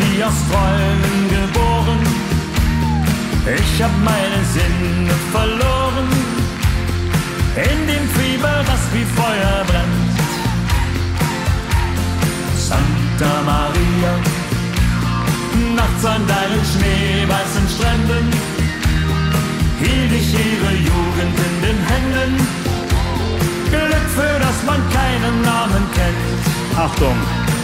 die aus Träumen geboren. Ich hab meine Sinne verloren. In dem Fieber, das wie Feuer brennt. Santa Maria, nachts an deinen schneeweißen Stränden. Hielt ich ihre Jugend in den Händen. Glück für das man keinen Namen kennt. Achtung!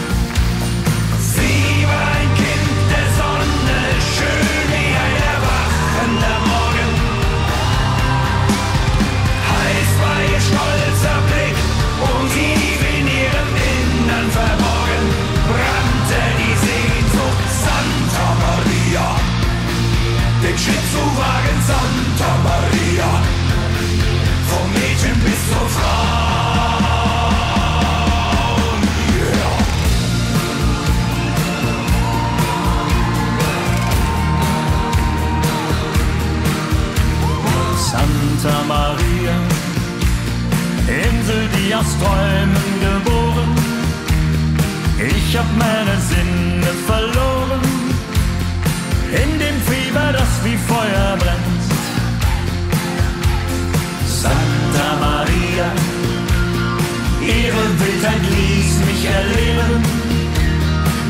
Aus Träumen geboren. Ich hab meine Sinne verloren, in dem Fieber, das wie Feuer brennt. Santa Maria, ihre Wildheit ließ mich erleben,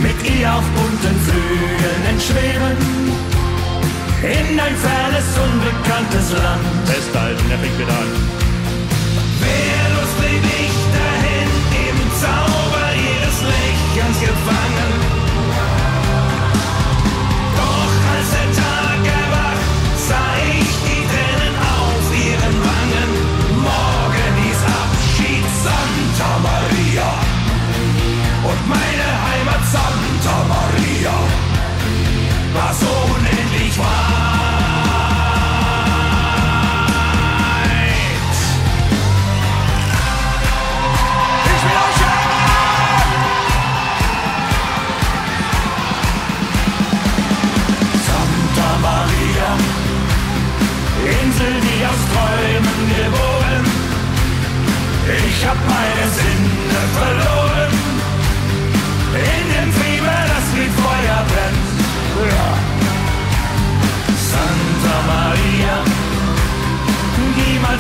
mit ihr auf bunten Flügeln entschweben in ein fernes, unbekanntes fangen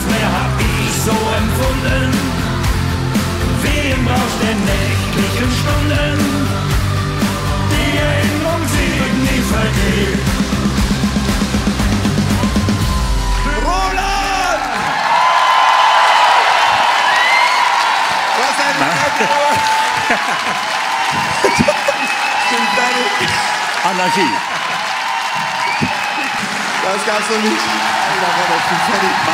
niemals mehr hab ich so empfunden. Wie im Rausch der nächtlichen Stunden. Die Erinnerung, sie wird nie vergehen. Roland! Was ein Anarchie. Das gab's noch nicht.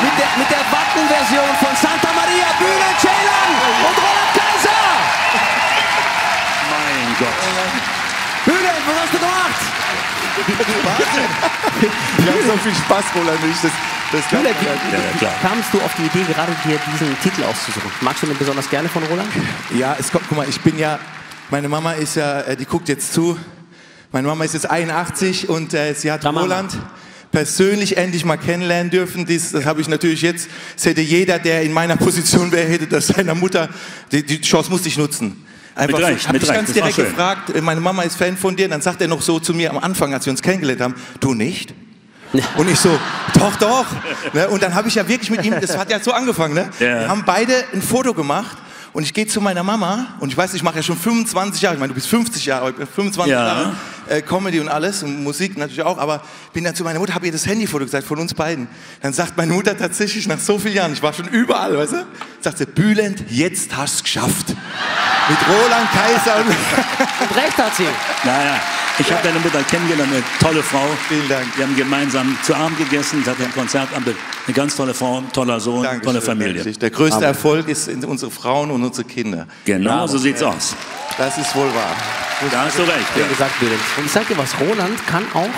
Mit der, mit der Wackenversion von Santa Maria, Bühne, Ceylan und Roland Kaiser. Mein Gott. Bühne, was hast du gemacht? Ich habe so viel Spaß, Roland, wenn ich das, das kann. Bühne, wie, Ja, kamst du auf die Idee, gerade dir diesen Titel auszusuchen? Magst du den besonders gerne von Roland? Ja, es kommt, guck mal, ich bin ja, meine Mama ist ja, äh, die guckt jetzt zu. Meine Mama ist jetzt 81 und äh, sie hat Da Mama. Roland persönlich endlich mal kennenlernen dürfen. Dies, das habe ich natürlich jetzt. Das hätte jeder, der in meiner Position wäre, hätte das seiner Mutter. Die, die Chance musste ich nutzen. Einfach Mit Recht, habe mit ich Recht, ganz direkt gefragt. äh, Meine Mama ist Fan von dir. Dann sagt er noch so zu mir am Anfang, als wir uns kennengelernt haben: Du nicht? Und ich so, doch, doch. Ne? Und dann habe ich ja wirklich mit ihm, das hat ja so angefangen, ne? Ja. Wir haben beide ein Foto gemacht und ich gehe zu meiner Mama und ich weiß, ich mache ja schon 25 Jahre, ich meine, du bist 50 Jahre, alt, 25 Ja. Jahre äh, Comedy und alles und Musik natürlich auch, aber bin dann zu meiner Mutter, habe ihr das Handyfoto gesagt von uns beiden. Dann sagt meine Mutter tatsächlich nach so vielen Jahren, ich war schon überall, weißt du, sagt sie, Bülent, jetzt hast du geschafft. Mit Roland Kaiser. und- Und recht hat sie. Naja, ich habe deine Mutter kennengelernt, eine tolle Frau. Vielen Dank. Wir haben gemeinsam zu Abend gegessen, sie hatte ein Konzertamt, eine ganz tolle Frau, toller Sohn, Dankeschön, tolle Familie. Dankeschön. Der größte. Erfolg ist unsere Frauen und unsere Kinder. Genau so sieht's aus. Das ist wohl wahr. Da hast du recht. Wie Ja. gesagt. Und ich sag dir was, Roland kann auch